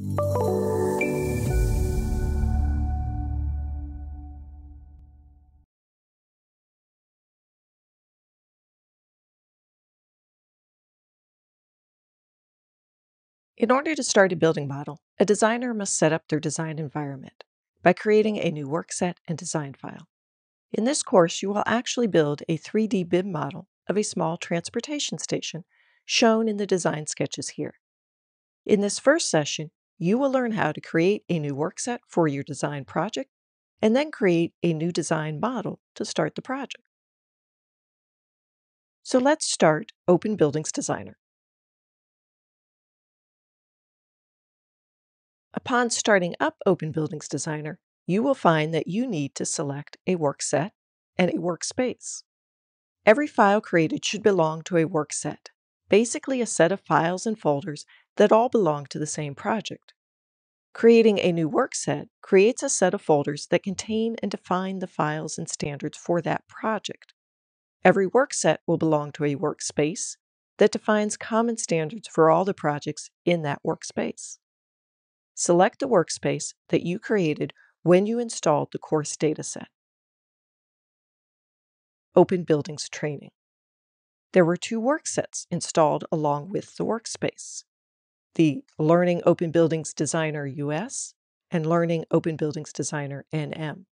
In order to start a building model, a designer must set up their design environment by creating a new workset and design file. In this course, you will actually build a 3D BIM model of a small transportation station shown in the design sketches here. In this first session, you will learn how to create a new workset for your design project and then create a new design model to start the project. So let's start Open Buildings Designer. Upon starting up Open Buildings Designer, you will find that you need to select a workset and a workspace. Every file created should belong to a workset, basically a set of files and folders that all belong to the same project. Creating a new workset creates a set of folders that contain and define the files and standards for that project. Every workset will belong to a workspace that defines common standards for all the projects in that workspace. Select the workspace that you created when you installed the course dataset. Open Buildings Training. There were two worksets installed along with the workspace the Learning Open Buildings Designer US and Learning Open Buildings Designer NM.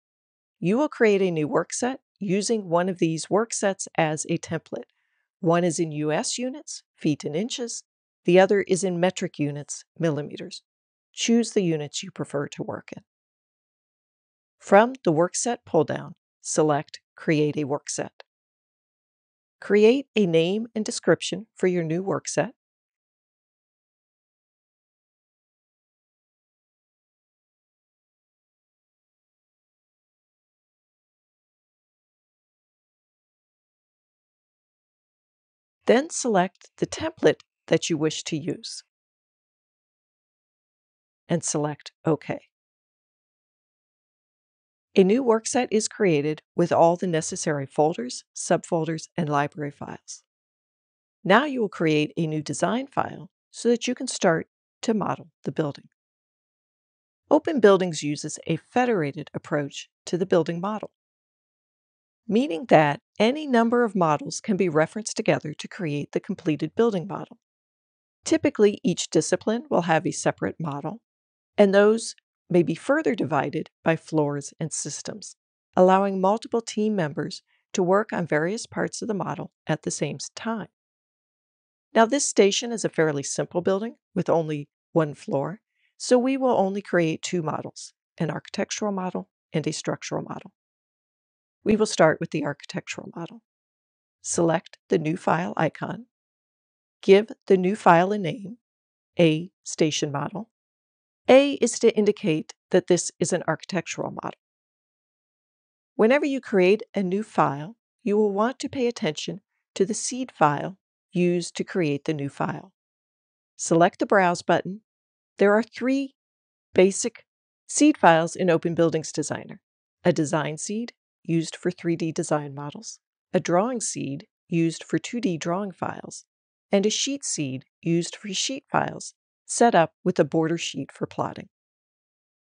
You will create a new workset using one of these worksets as a template. One is in US units, feet and inches, the other is in metric units, millimeters. Choose the units you prefer to work in. From the Workset pull-down, select Create a Workset. Create a name and description for your new work set. Then select the template that you wish to use and select OK. A new workset is created with all the necessary folders, subfolders, and library files. Now you will create a new design file so that you can start to model the building. Open Buildings uses a federated approach to the building model, meaning that any number of models can be referenced together to create the completed building model. Typically, each discipline will have a separate model, and those may be further divided by floors and systems, allowing multiple team members to work on various parts of the model at the same time. Now, this station is a fairly simple building with only one floor, so we will only create two models, an architectural model and a structural model. We will start with the architectural model. Select the new file icon. Give the new file a name, a station model, a is to indicate that this is an architectural model. Whenever you create a new file, you will want to pay attention to the seed file used to create the new file. Select the Browse button. There are three basic seed files in Open Buildings Designer. A design seed, used for 3D design models, a drawing seed, used for 2D drawing files, and a sheet seed, used for sheet files set up with a border sheet for plotting.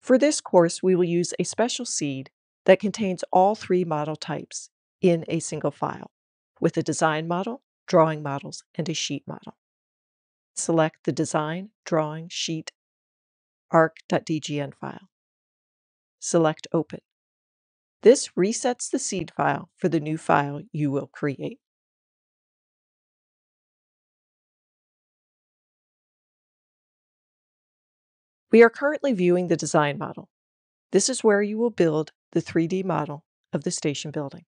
For this course, we will use a special seed that contains all three model types in a single file, with a design model, drawing models, and a sheet model. Select the Design, Drawing, Sheet, arc.dgn file. Select Open. This resets the seed file for the new file you will create. We are currently viewing the design model. This is where you will build the 3D model of the station building.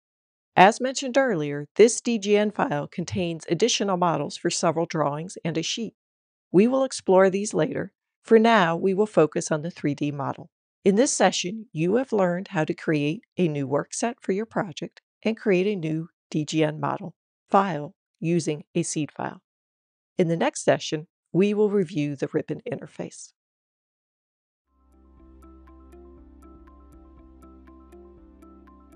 As mentioned earlier, this DGN file contains additional models for several drawings and a sheet. We will explore these later. For now, we will focus on the 3D model. In this session, you have learned how to create a new workset for your project and create a new DGN model file using a seed file. In the next session, we will review the ribbon interface.